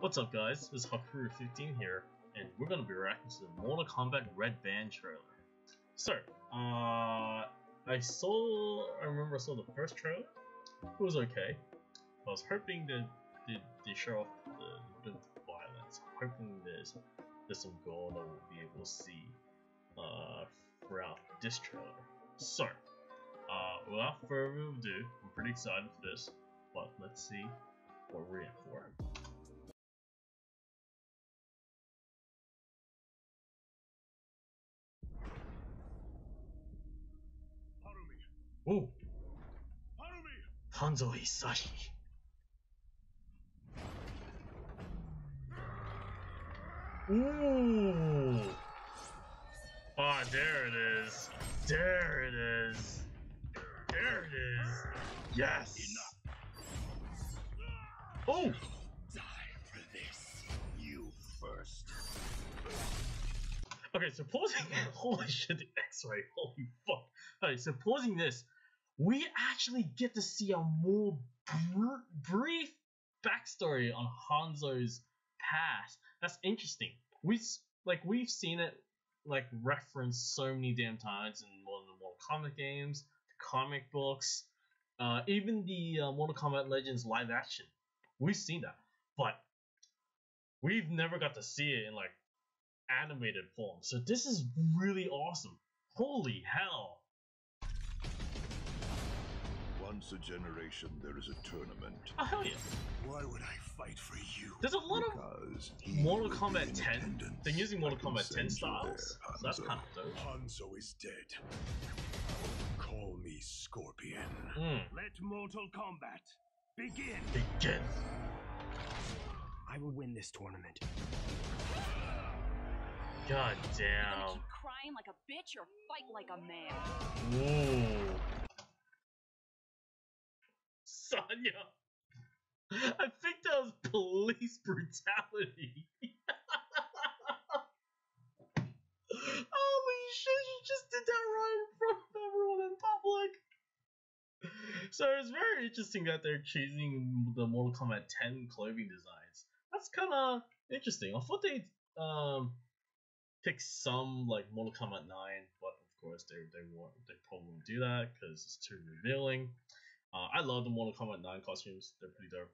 What's up guys, this is Hakuru15 here, and we're gonna be reacting to the Mortal Kombat Red Band trailer. So, uh, I saw, I remember I saw the first trailer, it was okay. I was hoping that they, they show off the, the violence, hoping there's, there's some gore that we'll be able to see uh, throughout this trailer. So, uh, without further ado, I'm pretty excited for this, but let's see what we're in for. Harumi! Hanzo Hasashi. Ooh. Ah, there it is. There it is. There it is. Yes. Oh. Die for this. You first. Okay, supposing holy shit, the X-ray, holy fuck. Okay, supposing this, we actually get to see a more br- brief backstory on Hanzo's past. That's interesting. We like we've seen it like referenced so many damn times in the Mortal Kombat games, the comic books, uh, even the uh, Mortal Kombat Legends live action. We've seen that, but we've never got to see it in like animated form. So this is really awesome. Holy hell! Once a generation, there is a tournament. Oh hell yeah! Why would I fight for you? There's a lot of Because he Mortal will Kombat 10. They're using Mortal I Kombat 10 send you styles. there, So that's Hanzo. kind of dope. Hanzo is dead. Call me Scorpion. Mm. Let Mortal Kombat begin. Begin. I will win this tournament. God Gonna damn. keep crying like a bitch or fight like a man. Ooh. Sonya. I think that was police brutality. Holy shit, she just did that right in front of everyone in public. So it's very interesting that they're choosing the Mortal Kombat 10 clothing designs. That's kind of interesting. I thought they'd um, pick some like Mortal Kombat 9, but of course they they won't they probably won't do that because it's too revealing. Uh, I love the Mortal Kombat 9 costumes; they're pretty dope.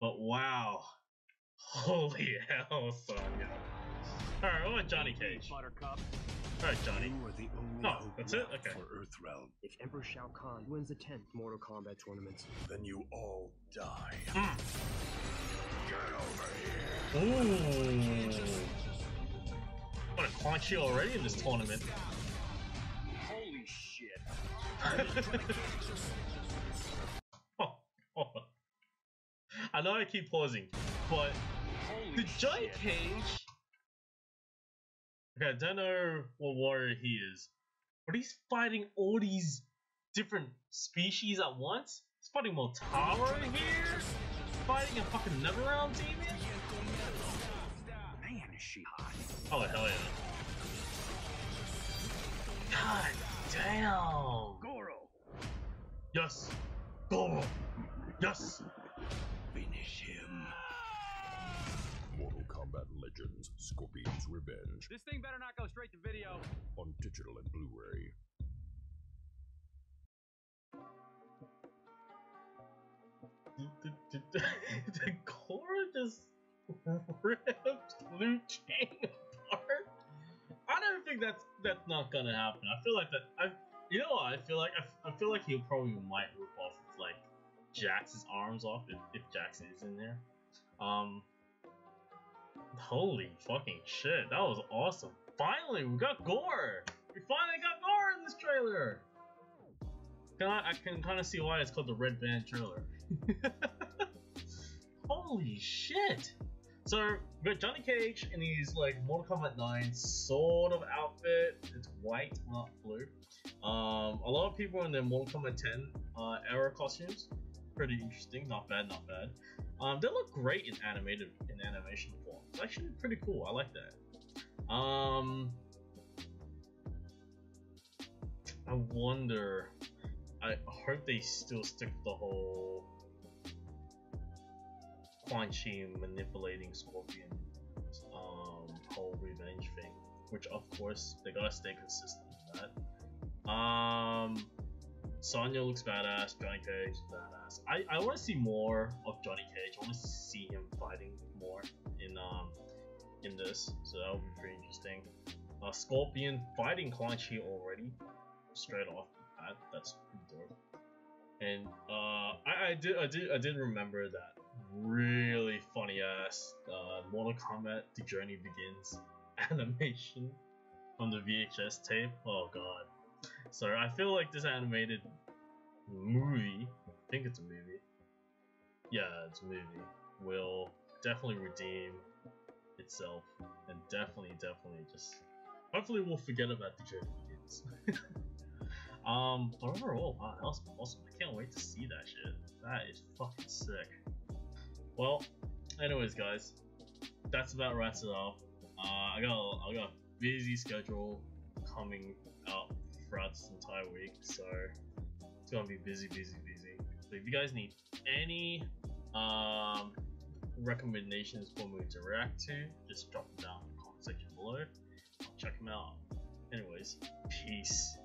But wow, holy hell, Sonya! All right, what about Johnny Cage? All Buttercup. right, Johnny. You are the only Oh, hope that's it? Okay. For Earthrealm, If Emperor Shao Kahn wins the 10th Mortal Kombat tournament, then you all die. Mm. Get over here. Ooh. What a crunchy already in this tournament. holy shit. I know I keep pausing, but Holy the giant shit. Cage. Okay, I don't know what warrior he is, but he's fighting all these different species at once. He's fighting Motaro here, fighting a fucking Netherrealm demon. Man, is she hot. Oh hell yeah! God damn! Goro. Yes, go! Yes. Finish him. Mortal Kombat Legends: Scorpion's Revenge This thing better not go straight to video. on digital and Blu-ray. Did, did, did, did Goro just ripped Liu Kang apart? I don't think that's that's not gonna happen. I feel like that. I, you know what? I feel like I, f- I feel like he probably might rip off like Jax's arms off if, if Jax is in there. Um. Holy fucking shit! That was awesome. Finally, we got gore. We finally got gore in this trailer. Can I, I can kind of see why it's called the Red Band trailer. Holy shit! So we got Johnny Cage in his like Mortal Kombat 9 sort of outfit. It's white, not blue. Um, a lot of people in their Mortal Kombat 10 uh, era costumes. Pretty interesting, not bad, not bad. Um, they look great in animated in animation form. It's actually pretty cool. I like that. Um, I wonder. I hope they still stick with the whole Quan Chi manipulating Scorpion um whole revenge thing, which of course they gotta stay consistent with that. Um, Sonya looks badass. Johnny Cage badass. I, I want to see more of Johnny Cage. I want to see him fighting more in um in this, so that would be pretty interesting. Uh, Scorpion fighting Quan Chi already, straight off the bat. That's dope. And uh, I, I did I did I did remember that really funny ass uh, Mortal Kombat: The Journey Begins animation from the VHS tape. Oh god. So I feel like this animated movie, I think it's a movie. Yeah, it's a movie. Will definitely redeem itself and definitely, definitely just hopefully we'll forget about the journey begins. um, but overall, wow, that was awesome. I can't wait to see that shit. That is fucking sick. Well, anyways, guys, that's about wraps it up. Uh, I got I got a busy schedule coming up throughout this entire week, so it's gonna be busy, busy, busy. So if you guys need any um recommendations for me to react to, just drop them down in the comment section below. I'll check them out. Anyways, peace.